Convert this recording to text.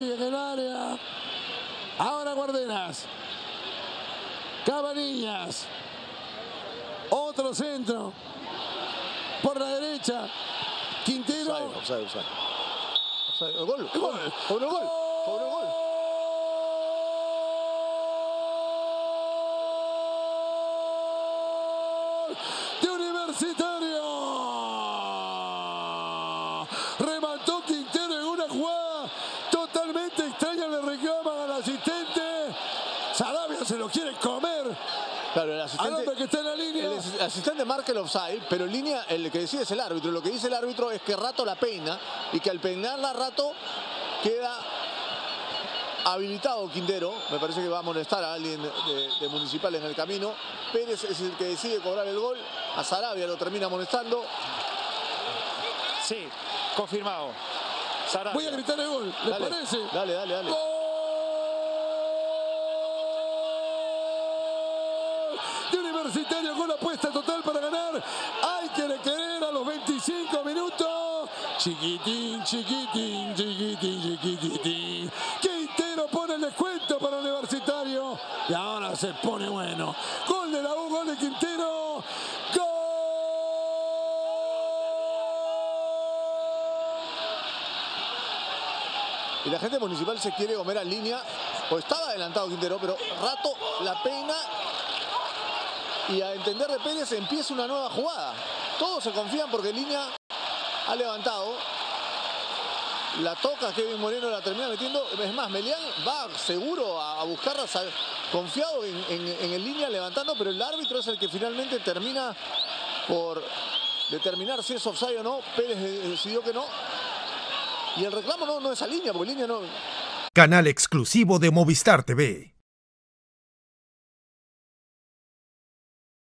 en el área. Ahora Guarderas. Cabanillas. Otro centro. Por la derecha. Quintero. Offside, offside, offside. Offside. Gol, gol, el gol, sobre el gol. de Universitario. Remató Quintero en una jugada totalmente extraña. Le reclaman al asistente. Sarabia se lo quiere comer Claro, el asistente, que está en la línea. el as- asistente marca el offside, pero en línea el que decide es el árbitro. Lo que dice el árbitro es que Rato la peina y que al peinarla Rato queda habilitado Quintero. Me parece que va a molestar a alguien de, de Municipal en el camino. Pérez es el que decide cobrar el gol. A Sarabia lo termina amonestando. Sí, confirmado. Sarabia. Voy a gritar el gol. ¿Les Dale, parece? Dale, dale, dale. ¡Gol! De Universitario con apuesta total para ganar. Hay que querer a los 25 minutos. Chiquitín, chiquitín, chiquitín, chiquitín. Quintero pone el descuento para Universitario. Y ahora se pone bueno. Gol de la U, gol de Quintero. Y la gente municipal se quiere comer en línea. O estaba adelantado Quintero, pero Rato la peina. Y a entender de Pérez empieza una nueva jugada. Todos se confían porque línea ha levantado. La toca Kevin Moreno, la termina metiendo. Es más, Melián va seguro a, buscarla, confiado en, el línea levantando, pero el árbitro es el que finalmente termina por determinar si es offside o no. Pérez decidió que no. Y el reclamo no, no es a línea, porque línea no, Canal exclusivo de Movistar TV.